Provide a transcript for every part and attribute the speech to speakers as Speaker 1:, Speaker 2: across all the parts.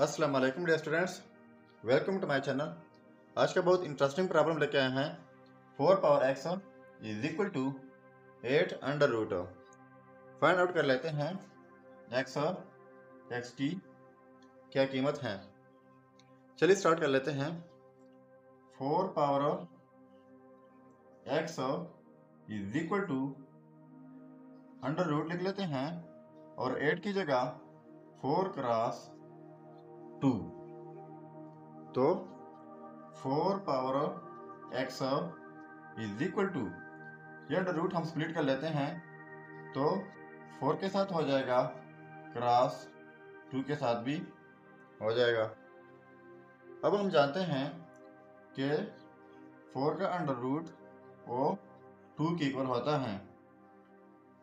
Speaker 1: अस्सलाम वालेकुम dear students. Welcome to my channel. आज का बहुत इंटरेस्टिंग प्रॉब्लम लेके आए हैं। Four power x is equal to eight under root find out कर लेते हैं। एक्स और एक्स की क्या कीमत है? चलिए स्टार्ट कर लेते हैं। Four power of x is equal to under root लिख लेते हैं। और एट की जगह फोर क्रॉस टू। तो four power of x of is equal to, ये अंडर रूट हम स्प्लिट कर लेते हैं तो फोर के साथ हो जाएगा क्रॉस टू के साथ भी हो जाएगा। अब हम जानते हैं कि फोर का अंडर रूट वो टू के इक्वल होता है।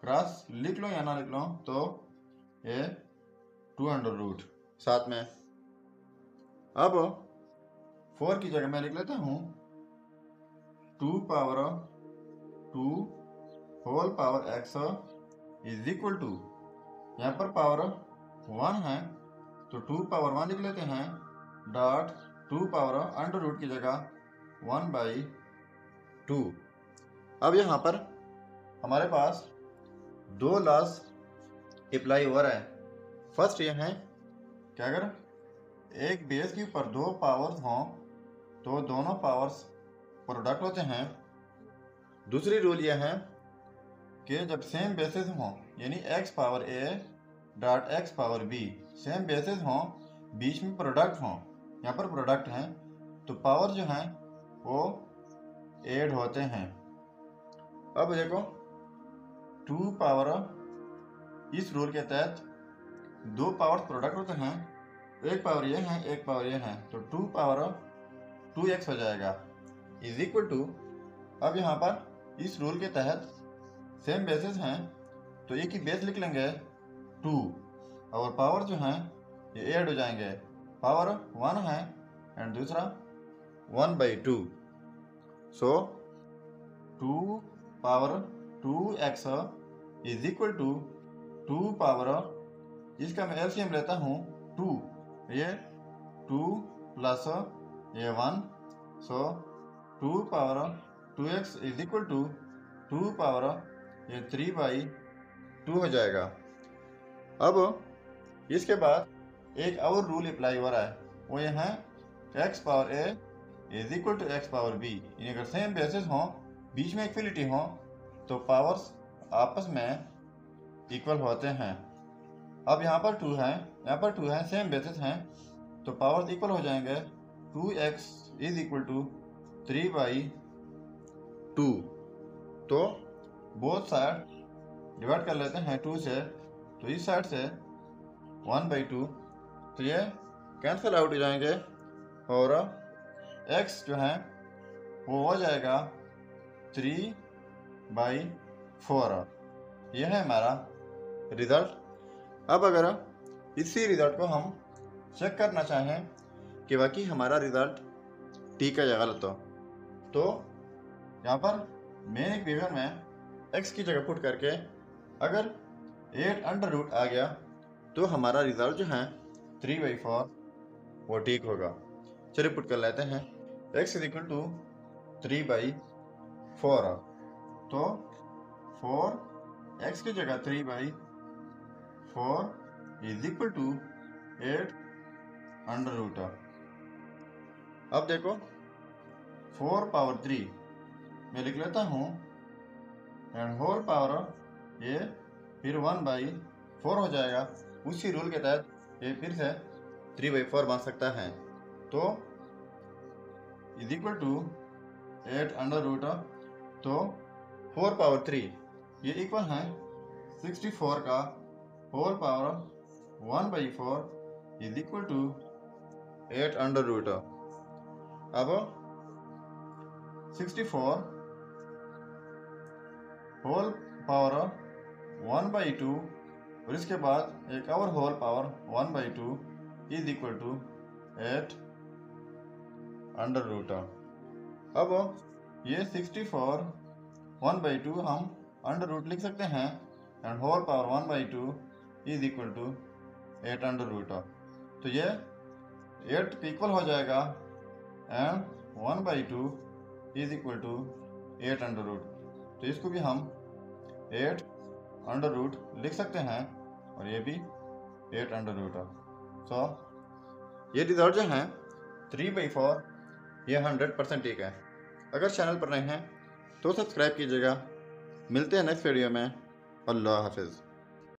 Speaker 1: क्रॉस लिख लो या ना लिख लो तो ये टू अंडर रूट साथ में। अब फोर की जगह मैं लिख लेता हूँ। Two power two whole power x is equal to. यहाँ पर पावर वन है तो टू पावर वन लिख लेते हैं। Dot two power under root की जगह वन बाई टू। अब यहाँ पर हमारे पास दो लॉस अप्लाई हो रहा है। फ़र्स्ट ये है, क्या अगर एक बेस के ऊपर दो पावर्स हों तो दोनों पावर्स प्रोडक्ट होते हैं। दूसरी रूल यह है कि जब सेम बेसिस हों, यानी x power a dot x power b same basis हों, बीच में प्रोडक्ट हों, यहाँ पर प्रोडक्ट हैं तो पावर जो हैं, वो एड होते हैं। अब देखो टू पावर इस रूल के तहत दो पावर्स प्रोडक्ट होते हैं एक पावर ये है, एक पावर ये है। तो two power of two x हो जाएगा। इज़ इक्वल टू अब यहाँ पर इस रूल के तहत सेम बेसिस हैं तो एक ही बेस लिख लेंगे टू और पावर जो हैं, ये ऐड हो जाएँगे। पावर वन है एंड दूसरा one by two so two power two x is equal to two power इसका मैं एलसीएम लेता हूँ टू ये two plus a one so two power two x is equal to two power ये three by two हो जाएगा। अब इसके बाद एक और रूल अप्लाई हो रहा है। वो ये है x power a is equal to x power b यानी अगर सेम बेसिस हों, बीच में इक्वलिटी हो तो पावर्स आपस में इक्वल होते हैं। अब यहाँ पर टू है। यहाँ पर टू है सेम बेसिस हैं। तो पावर इक्वल हो जाएँगे two x is equal to three by two तो बोथ साइड डिवाइड कर लेते हैं टू से। तो इस साइड से वन बाई टू तो ये कैंसिल आउट हो जाएँगे। और एक्स जो है, वो हो जाएगा थ्री बाई फोर यह है हमारा रिज़ल्ट अब अगर इसी रिज़ल्ट को हम चेक करना चाहें कि वाकई हमारा रिज़ल्ट ठीक है या गलत हो तो यहाँ पर मेन इक्वेशन में एक्स की जगह पुट करके अगर एट अंडर रूट आ गया तो हमारा रिज़ल्ट जो है थ्री बाई फोर वो ठीक होगा। चलिए पुट कर लेते हैं। X is equal to three by four तो फोर एक्स की जगह three by four is equal to eight under root अब देखो फोर पावर थ्री मैं लिख लेता हूँ एंड होल पावर ये फिर वन बाई फोर हो जाएगा। उसी रूल के तहत ये फिर से थ्री बाई फोर बन सकता है। तो is equal to eight under root तो फोर पावर थ्री ये इक्वल है सिक्सटी फोर का whole power one by four is equal to eight under root अब sixty four whole power one by two और इसके बाद एक और whole power one by two is equal to eight under root अब ये sixty four one by two हम under root लिख सकते हैं and whole power one by two is equal to eight under root of तो ये eight equal हो जाएगा and one by two is equal to eight under root तो इसको भी हम एट अंडर रूट लिख सकते हैं, और ये भी eight under root of so ये रिज़ल्ट जो हैं थ्री बाई फोर ये हंड्रेड परसेंट ठीक है. अगर चैनल पर नए हैं तो सब्सक्राइब कीजिएगा. मिलते हैं नेक्स्ट वीडियो में. अल्लाह हाफिज़.